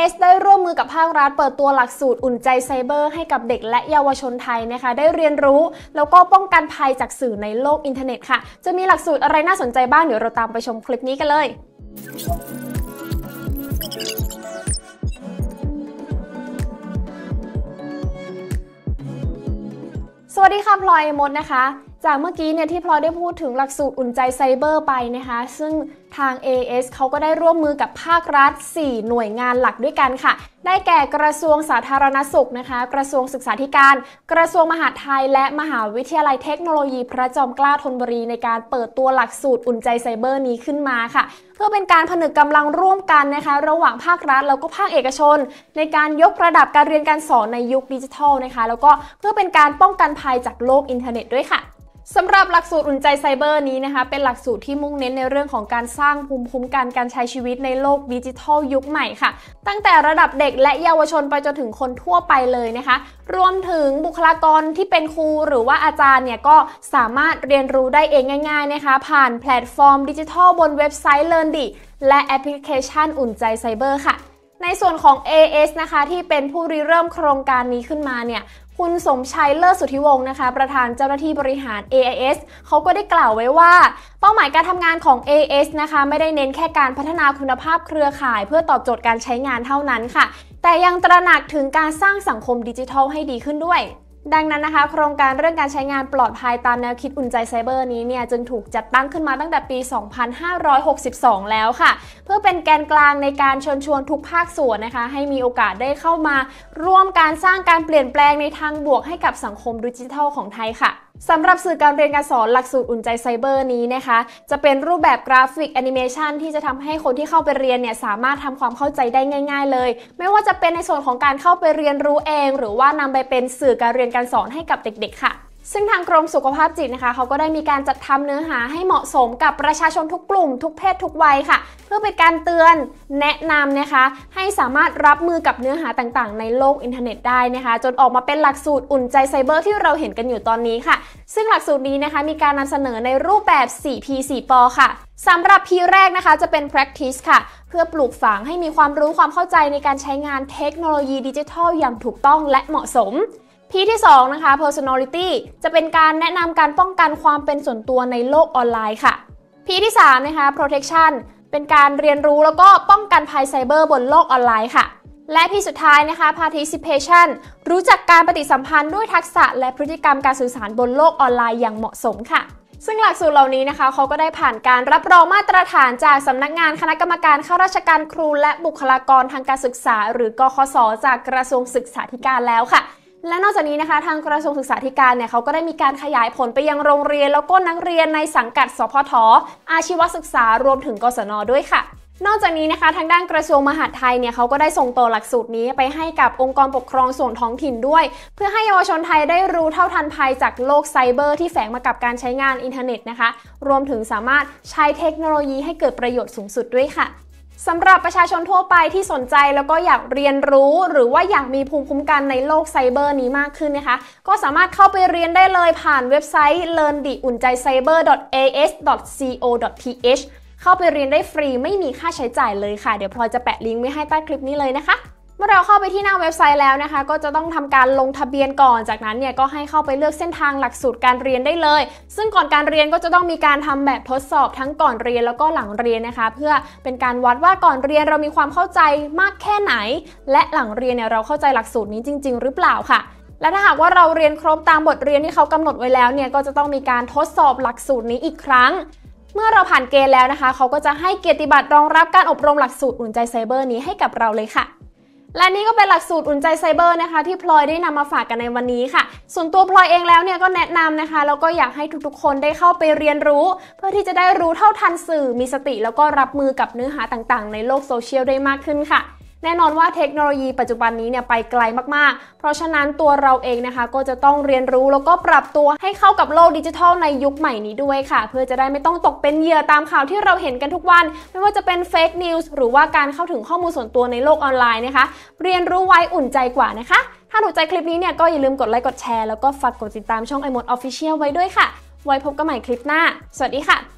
AIS ได้ร่วมมือกับภาครัฐเปิดตัวหลักสูตรอุ่นใจไซเบอร์ให้กับเด็กและเยาวชนไทยนะคะ ได้เรียนรู้ แล้วก็ป้องกันภัยจากสื่อในโลกอินเทอร์เน็ตค่ะ จะมีหลักสูตรอะไรน่าสนใจบ้าง เดี๋ยวเราตามไปชมคลิปนี้กันเลยสวัสดีค่ะพลอยมดนะคะ จากเมื่อกี้เนี่ยที่พลอยได้พูดถึงหลักสูตรอุ่นใจไซเบอร์ไปนะคะ ซึ่งทาง AIS เขาก็ได้ร่วมมือกับภาครัฐ 4 หน่วยงานหลักด้วยกันค่ะ ได้แก่กระทรวงสาธารณสุขนะคะ กระทรวงศึกษาธิการ กระทรวงมหาดไทย และมหาวิทยาลัยเทคโนโลยีพระจอมเกล้าธนบุรีในการเปิดตัวหลักสูตรอุ่นใจไซเบอร์นี้ขึ้นมาค่ะ เพื่อเป็นการผนึกกำลังร่วมกันนะคะ ระหว่างภาครัฐแล้วก็ภาคเอกชน ในการยกระดับการเรียนการสอนในยุคดิจิทัลนะคะ แล้วก็เพื่อเป็นการป้องกันภัยจากโลกอินเทอร์เน็ตด้วยค่ะ สำหรับหลักสูตรอุ่นใจไซเบอร์นี้นะคะเป็นหลักสูตรที่มุ่งเน้นในเรื่องของการสร้างภูมิคุ้มกันการใช้ชีวิตในโลกดิจิทัลยุคใหม่ค่ะ ตั้งแต่ระดับเด็กและเยาวชนไปจนถึงคนทั่วไปเลยนะคะ รวมถึงบุคลากรที่เป็นครูหรือว่าอาจารย์เนี่ยก็สามารถเรียนรู้ได้เองง่าย ๆนะคะ ผ่านแพลตฟอร์มดิจิทัลบนเว็บไซต์ LearnDi และแอปพลิเคชันอุ่นใจไซเบอร์ค่ะในส่วนของ AIS นะคะที่เป็นผู้ริเริ่มโครงการนี้ขึ้นมาเนี่ย คุณสมชัยเลิศสุทธิวงศ์นะคะ ประธานเจ้าหน้าที่บริหาร AIS เขาก็ได้กล่าวไว้ว่า เป้าหมายการทำงานของ AIS นะคะ ไม่ได้เน้นแค่การพัฒนาคุณภาพเครือข่าย เพื่อตอบโจทย์การใช้งานเท่านั้นค่ะ แต่ยังตระหนักถึงการสร้างสังคมดิจิทัลให้ดีขึ้นด้วย ดังนั้นนะคะ โครงการเรื่องการใช้งานปลอดภัยตามแนวคิดอุ่นใจไซเบอร์นี้เนี่ยจึงถูกจัดตั้งขึ้นมาตั้งแต่ปี 2562 แล้วค่ะ เพื่อเป็นแกนกลางในการชวนชวนทุกภาคส่วนนะคะ ให้มีโอกาสได้เข้ามา ร่วมการสร้างการเปลี่ยนแปลงในทางบวกให้กับสังคมดิจิทัลของไทยค่ะ สำหรับสื่อการเรียนการสอนหลักสูตรอุ่นใจไซเบอร์นี้นะคะ จะเป็นรูปแบบกราฟิกแอนิเมชันที่จะทำให้คนที่เข้าไปเรียนเนี่ยสามารถทำความเข้าใจได้ง่าย ๆ เลย ไม่ว่าจะเป็นในส่วนของการเข้าไปเรียนรู้เอง หรือว่านำไปเป็นสื่อการเรียนการสอนให้กับเด็ก ๆ ค่ะ ซึ่งทางกรมสุขภาพจิตนะคะเขาก็ได้มีการจัดทำเนื้อหาให้เหมาะสมกับประชาชนทุกกลุ่ม ทุกเพศทุกวัยค่ะ เพื่อเป็นการเตือนแนะนำนะคะ ให้สามารถรับมือกับเนื้อหาต่างๆ ในโลกอินเทอร์เน็ตได้นะคะ จนออกมาเป็นหลักสูตรอุ่นใจไซเบอร์ที่เราเห็นกันอยู่ตอนนี้ค่ะ ซึ่งหลักสูตรนี้นะคะมีการนำเสนอในรูปแบบ 4P 4ปค่ะสำหรับ P แรกนะคะจะเป็น practice ค่ะ เพื่อปลูกฝังให้มีความรู้ความเข้าใจในการใช้งานเทคโนโลยีดิจิทัลอย่างถูกต้องและเหมาะสม P ที่ 2 นะคะ personality จะเป็นการแนะนำการป้องกันความเป็นส่วนตัวในโลกออนไลน์ค่ะ P ที่ 3 นะคะ protection เป็นการเรียนรู้แล้วก็ป้องกันภัยไซเบอร์บนโลกออนไลน์ค่ะ และ P สุดท้ายนะคะ participation รู้จักการปฏิสัมพันธ์ด้วยทักษะและพฤติกรรมการสื่อสารบนโลกออนไลน์อย่างเหมาะสมค่ะ ซึ่งหลักสูตรเหล่านี้นะคะเขาก็ได้ผ่านการรับรองมาตรฐานจากสำนักงานคณะกรรมการข้าราชการครู และบุคลากรทางการศึกษา หรือกคสจากกระทรวงศึกษาธิการแล้วค่ะ และนอกจากนี้นะคะทางกระทรวงศึกษาธิการเนี่ยเขาก็ได้มีการขยายผลไปยังโรงเรียน แล้วก็นักเรียนในสังกัด สพทอาชีวศึกษารวมถึงกศนด้วยค่ะนอกจากนี้นะคะทางด้านกระทรวงมหาดไทยเนี่ยเขาก็ได้ส่งต่อหลักสูตรนี้ไปให้กับองค์กรปกครองส่วนท้องถิ่นด้วย เพื่อให้เยาวชนไทยได้รู้เท่าทันภัยจากโลกไซเบอร์ที่แฝงมากับการใช้งานอินเทอร์เน็ตนะคะ รวมถึงสามารถใช้เทคโนโลยีให้เกิดประโยชน์สูงสุดด้วยค่ะ สำหรับประชาชนทั่วไปที่สนใจแล้วก็อยากเรียนรู้ หรือว่าอยากมีภูมิคุ้มกันในโลกไซเบอร์นี้มากขึ้นนะคะ ก็สามารถเข้าไปเรียนได้เลยผ่านเว็บไซต์ learndiaunjaicyber.ais.co.th เข้าไปเรียนได้ฟรีไม่มีค่าใช้จ่ายเลยค่ะ เดี๋ยวพลอยจะแปะลิงก์ไว้ให้ใต้คลิปนี้เลยนะคะ มื่อเราเข้าไปที่หน้าเว็บไซต์แล้วนะคะ ก็จะต้องทำการลงทะเบียนก่อน จากนั้นเนี่ยก็ให้เข้าไปเลือกเส้นทางหลักสูตรการเรียนได้เลย ซึ่งก่อนการเรียนก็จะต้องมีการทำแบบทดสอบทั้งก่อนเรียนแล้วก็หลังเรียนนะคะ เพื่อเป็นการวัดว่าก่อนเรียนเรามีความเข้าใจมากแค่ไหน และหลังเรียนเนี่ยเราเข้าใจหลักสูตรนี้จริง ๆ หรือเปล่าค่ะและถ้าหากว่าเราเรียนครบตามบทเรียนที่เขากำหนดไว้แล้วเนี่ยก็จะต้องมีการทดสอบหลักสูตรนี้อีกครั้ง เมื่อเราผ่านเกณฑ์แล้วนะคะ เขาก็จะให้เกียรติบัตรรองรับการอบรมหลักสูตรอุ่นใจไซเบอร์นี้ให้กับเราเลยค่ะ และนี่ก็เป็นหลักสูตรอุ่นใจไซเบอร์นะคะ ที่พลอยได้นำมาฝากกันในวันนี้ค่ะ ส่วนตัวพลอยเองแล้วเนี่ยก็แนะนำนะคะแล้วก็อยากให้ทุกๆ คนได้เข้าไปเรียนรู้ เพื่อที่จะได้รู้เท่าทันสื่อมีสติ แล้วก็รับมือกับเนื้อหาต่างๆ ในโลกโซเชียลได้มากขึ้นค่ะ แน่นอนว่าเทคโนโลยีปัจจุบันนี้เนี่ยไปไกลมากๆ เพราะฉะนั้นตัวเราเองนะคะก็จะต้องเรียนรู้แล้วก็ปรับตัวให้เข้ากับโลกดิจิทัลในยุคใหม่นี้ด้วยค่ะ เพื่อจะได้ไม่ต้องตกเป็นเหยื่อตามข่าวที่เราเห็นกันทุกวัน ไม่ว่าจะเป็น fake news หรือว่าการเข้าถึงข้อมูลส่วนตัวในโลกออนไลน์นะคะ เรียนรู้ไว้อุ่นใจกว่านะคะ ถ้าถูกใจคลิปนี้เนี่ยก็อย่าลืมกดไลค์กดแชร์แล้วก็ฝากกดติดตามช่อง i m o d Official ไว้ด้วยค่ะ ไว้พบกันใหม่คลิปหน้า สวัสดีค่ะ